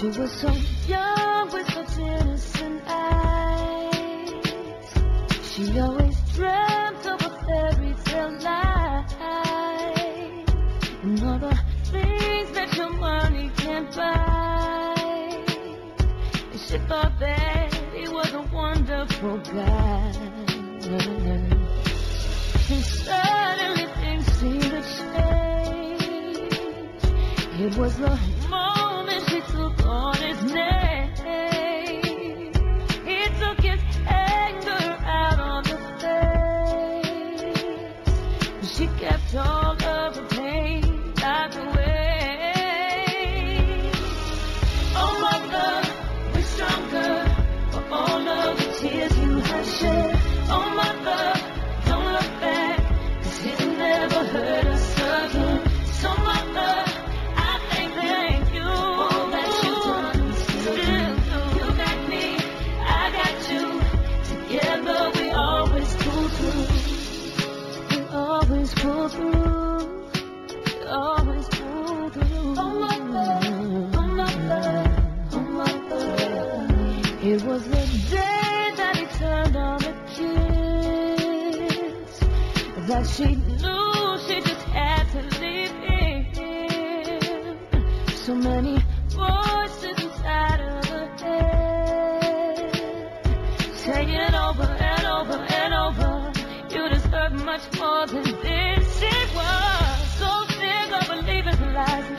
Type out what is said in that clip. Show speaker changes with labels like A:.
A: She was so young with such innocent eyes. She always dreamt of a fairy tale life. And all the things that your money can't buy. And she thought that he was a wonderful guy. And suddenly things seemed to change. It was the That she knew she just had to leave him. So many voices inside of her head. Saying it over and over and over. You deserve much more than this. She was so sick of believing lies.